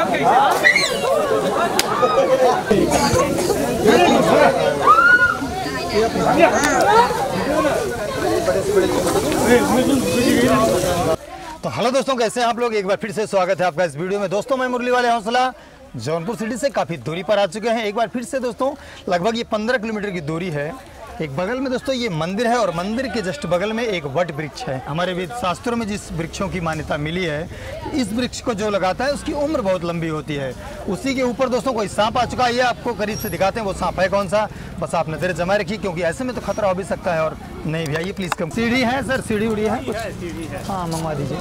तो हेलो दोस्तों, कैसे हैं आप लोग? एक बार फिर से स्वागत है आपका इस वीडियो में। दोस्तों, मैं मुरली वाले हौसला जौनपुर सिटी से काफ़ी दूरी पर आ चुके हैं। एक बार फिर से दोस्तों, लगभग ये 15 किलोमीटर की दूरी है। एक बगल में दोस्तों ये मंदिर है और मंदिर के जस्ट बगल में एक वट वृक्ष है। हमारे वेद शास्त्रों में जिस वृक्षों की मान्यता मिली है इस वृक्ष को जो लगाता है उसकी उम्र बहुत लंबी होती है। उसी के ऊपर दोस्तों कोई सांप आ चुका है ये आपको करीब से दिखाते हैं वो सांप है कौन सा बस आप नज़र जमा रखिए क्योंकि ऐसे में तो खतरा हो भी सकता है। और नहीं भैया आइए प्लीज़ कम सीढ़ी है सर? सीढ़ी उड़ी है? कुछ? हाँ मंगवा दीजिए।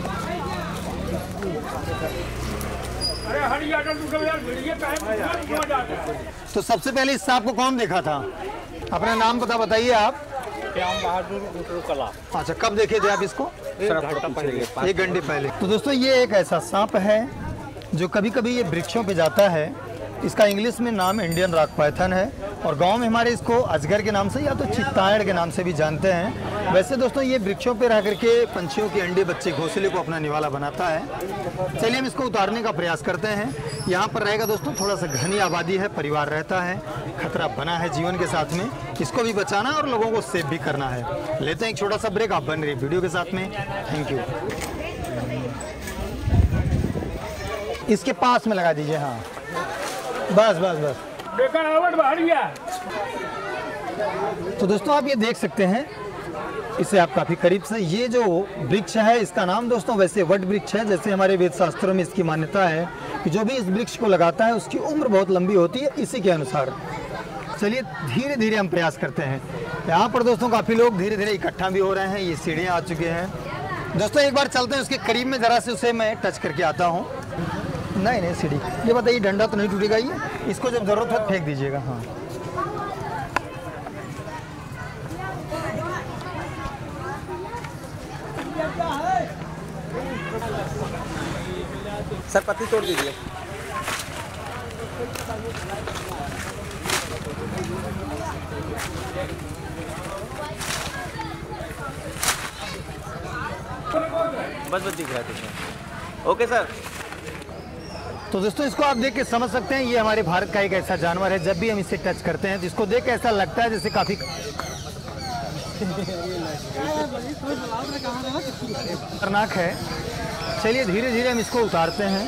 तू है? तो सबसे पहले इस सांप को कौन देखा था? अपना नाम पता बताइए आप। श्याम बहादुर कला। अच्छा कब देखे थे आप इसको? एक एक घंटे पहले। तो दोस्तों ये एक ऐसा सांप है जो कभी कभी ये वृक्षों पे जाता है। इसका इंग्लिश में नाम इंडियन रॉक पैथन है। और गाँव में हमारे इसको अजगर के नाम से या तो चित्ताड़ के नाम से भी जानते हैं। वैसे दोस्तों ये वृक्षों पर रह करके पंछियों के अंडे बच्चे घोंसले को अपना निवाला बनाता है। चलिए हम इसको उतारने का प्रयास करते हैं। यहाँ पर रहेगा दोस्तों थोड़ा सा घनी आबादी है परिवार रहता है खतरा बना है जीवन के साथ में। इसको भी बचाना और लोगों को सेव भी करना है। लेते हैं एक छोटा सा ब्रेक आप बन रही वीडियो के साथ में। थैंक यू इसके पास में लगा दीजिए हाँ। बस बस बस। देखा तो दोस्तों आप ये देख सकते हैं इसे आप काफ़ी करीब से ये जो वृक्ष है, इसका नाम दोस्तों वैसे वट वृक्ष है, जैसे हमारे वेद शास्त्रों में इसकी मान्यता है कि जो भी इस वृक्ष को लगाता है, उसकी उम्र बहुत लंबी होती है, इसी के अनुसार। चलिए धीरे धीरे हम प्रयास करते हैं। यहाँ पर दोस्तों काफ़ी लोग धीरे धीरे इकट्ठा भी हो रहे हैं, ये सीढ़ियाँ आ चुके हैं। दोस्तों, एक बार चलते हैं, उसके करीब में ज़रा से उसे मैं टच करके आता हूँ। नहीं नहीं, सीढ़ी। ये बताइए, डंडा तो नहीं टूटेगा ये इसको जब ज़रूरत है फेंक दीजिएगा हाँ। सर, पत्ती तोड़ दीजिए। बस बस दिख रहा है ओके, सर। तो दोस्तों, इसको आप देख के समझ सकते हैं, ये हमारे भारत का एक ऐसा जानवर है, जब भी हम इसे टच करते हैं तो इसको देख के ऐसा लगता है जैसे काफ़ी खतरनाक है। चलिए धीरे धीरे हम इसको उतारते हैं।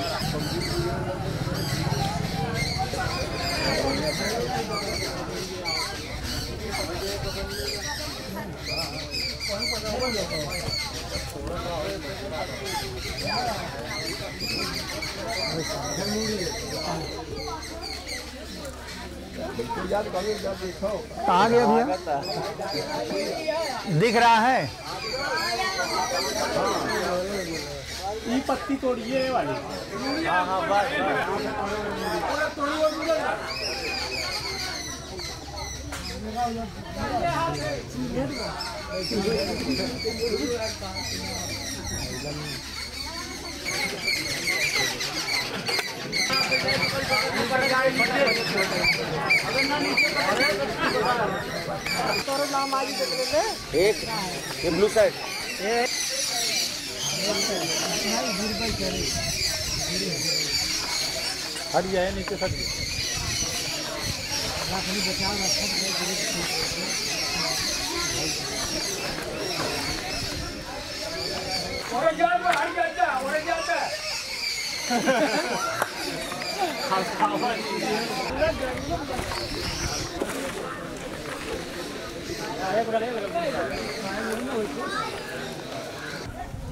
कहाँ गया भैया। दिख रहा है? ये पत्ती तोड़िए वाली। हाँ हाँ बस एक ये ब्लू साइड। हट जाए नीचे सट और जाता हट जाता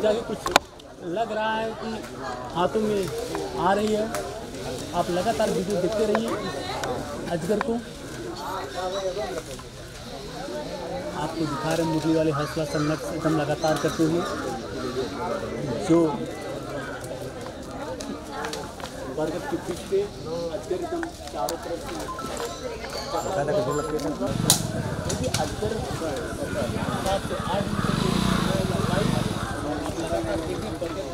अभी जाके कुछ लग रहा है कि हाथों में आ रही है। आप लगातार वीडियो देखते रहिए अजगर को। आपको दिखा रहे मुरली वाले हौसला संघर्ष एकदम लगातार करते हुए। जो बरगद के पीठ पे अजगर एकदम चारों तरफ़ से क्योंकि अजगर सात से आठ मीटर की लंबाई और आप लगा कर देखिए बरगद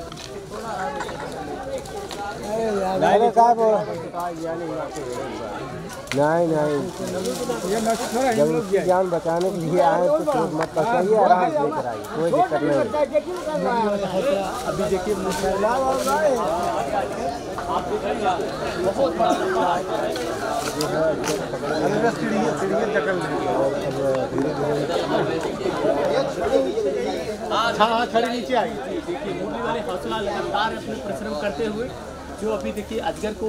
नहीं नहीं जान बचाने के लिए आए तो तुरंत मत बचाइए आराम से लेकर आइए कोई दिक्कत नहीं है, हैं, खड़े नीचे आई देखिए मुरली वाले हौसला लगातार अपने परिश्रम करते हुए जो अभी देखिए अजगर को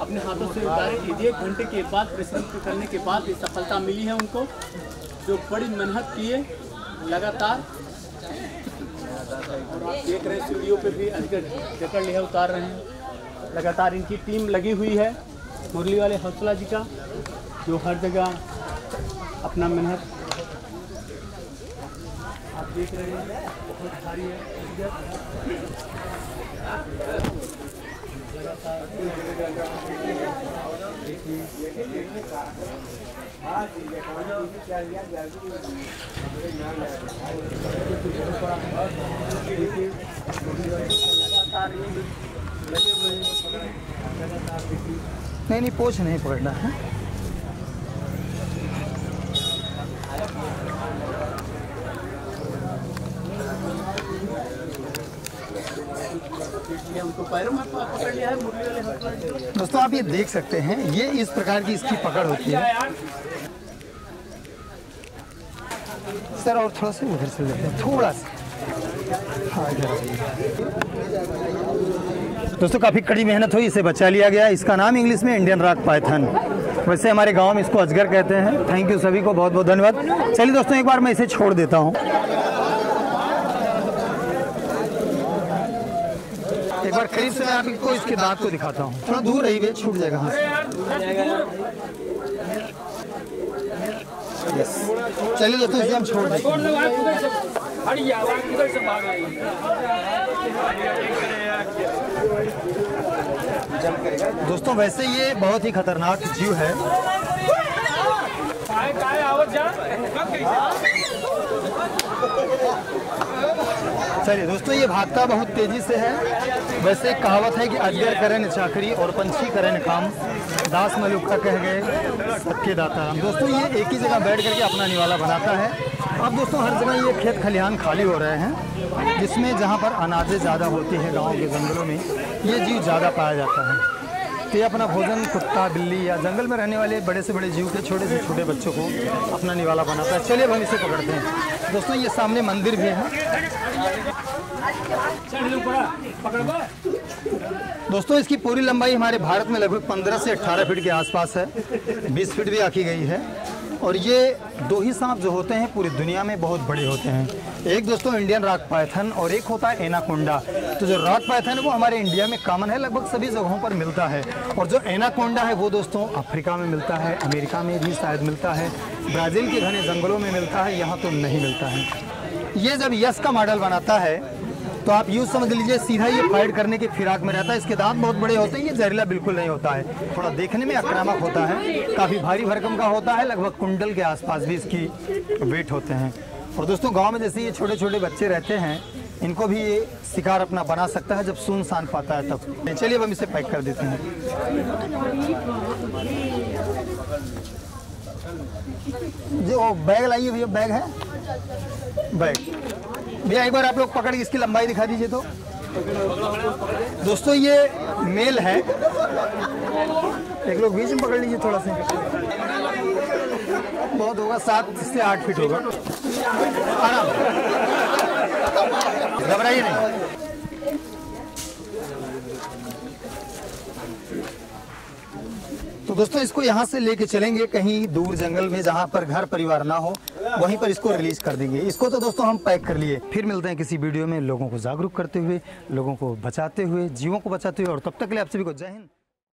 अपने हाथों से उतारे एक घंटे के बाद परिश्रम करने के बाद ये सफलता मिली है उनको। जो बड़ी मेहनत किए लगातार। और आप देख रहे हैं सीढ़ियों पे भी अजगर जकड़ लिया, उतार रहे हैं। लगातार इनकी टीम लगी हुई है। मुरली वाले हौसला जी का, जो हर जगह अपना मेहनत आप देख रहे हैं, बहुत भारी है नहीं नहीं पोछ नहीं पकड़ना है ये उनको पैरों में प- पकड़ लिया है मुरली वाले हौसला जी को। दोस्तों, आप ये देख सकते हैं, ये इस प्रकार की इसकी पकड़ होती है। सर, और थोड़ा सा उधर से लेते हैं, थोड़ा सा। हाँ दोस्तों, काफ़ी कड़ी मेहनत हुई, इसे बचा लिया गया। इसका नाम इंग्लिश में इंडियन रॉक पाइथन वैसे हमारे गाँव में इसको अजगर कहते हैं। थैंक यू सभी को बहुत बहुत धन्यवाद। चलिए दोस्तों, एक बार मैं इसे छोड़ देता हूँ। एक बार करीब से मैं आपको इसके दांत को दिखाता हूँ। थोड़ा दूर रहिए, छूट जाएगा. चलिए दोस्तों इसे हम छोड़ आई दोस्तों, वैसे ये बहुत ही खतरनाक जीव है। चलिए दोस्तों, ये भागता बहुत तेज़ी से है। वैसे एक कहावत है कि अजगर करे चाकरी और पंछी करे काम दास मलुका कह गए सबके दाता। दोस्तों, ये एक ही जगह बैठ करके अपना निवाला बनाता है। अब दोस्तों, हर जगह ये खेत खलिहान खाली हो रहे हैं, जिसमें जहाँ पर अनाजें ज़्यादा होती हैं गाँव के जंगलों में, ये जीव ज़्यादा पाया जाता है। तो ये अपना भोजन, कुत्ता, बिल्ली या जंगल में रहने वाले बड़े से बड़े जीव के छोटे से छोटे बच्चों को अपना निवाला बनाता है। चलिए हम इसे पकड़ते हैं। दोस्तों, ये सामने मंदिर भी है। दोस्तों, इसकी पूरी लंबाई हमारे भारत में लगभग 15 से 18 फीट के आसपास है। 20 फीट भी आखी गई है। और ये दो ही सांप जो होते हैं, पूरी दुनिया में बहुत बड़े होते हैं। एक दोस्तों इंडियन रॉक पाइथन और एक होता है एनाकोंडा तो जो रॉक पाइथन है, वो हमारे इंडिया में कॉमन है, लगभग सभी जगहों पर मिलता है। और जो एनाकोंडा है, वो दोस्तों, अफ्रीका में मिलता है, अमेरिका में भी शायद मिलता है, ब्राज़ील के घने जंगलों में मिलता है, यहाँ तो नहीं मिलता है। ये जब यस का मॉडल बनाता है तो आप यूँ समझ लीजिए, सीधा ये फाइट करने के फिराक में रहता है। इसके दांत बहुत बड़े होते हैं, ये जहरीला बिल्कुल नहीं होता है। थोड़ा देखने में आक्रामक होता है, काफ़ी भारी भरकम का होता है, लगभग कुंडल के आसपास भी इसकी वेट होते हैं। और दोस्तों, गाँव में जैसे ये छोटे छोटे बच्चे रहते हैं, इनको भी ये शिकार अपना बना सकता है जब सुन सुनसान पाता है तब। चलिए अब हम इसे पैक कर देते हैं। जो बैग लाइए भैया, बैग है? बैग। भैया, एक बार आप लोग पकड़ के इसकी लंबाई दिखा दीजिए तो। दोस्तों, ये मेल है। एक लोग बीच में पकड़ लीजिए थोड़ा सा। बहुत होगा, सात से आठ फीट होगा। घबराइए नहीं तो दोस्तों, इसको यहाँ से लेके चलेंगे कहीं दूर जंगल में, जहाँ पर घर परिवार ना हो, वहीं पर इसको रिलीज़ कर देंगे। इसको तो दोस्तों हम पैक कर लिए। फिर मिलते हैं किसी वीडियो में, लोगों को जागरूक करते हुए, लोगों को बचाते हुए, जीवों को बचाते हुए, और तब तक के लिए आप सभी को जय हिंद।